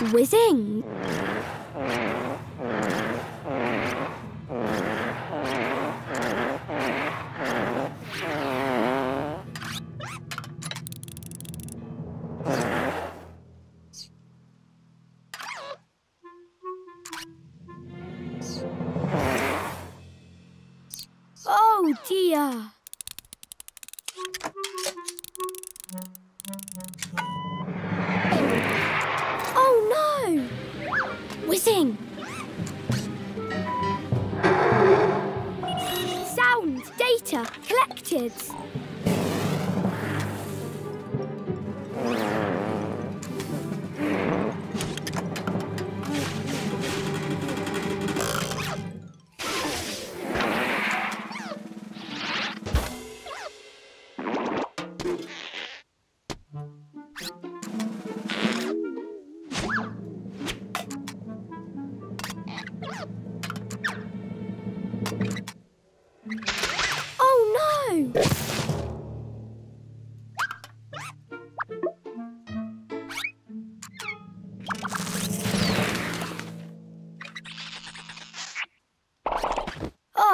Whizzing. Oh dear. Collected.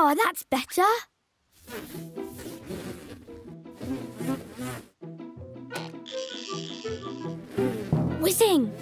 Oh, that's better. Whizzing!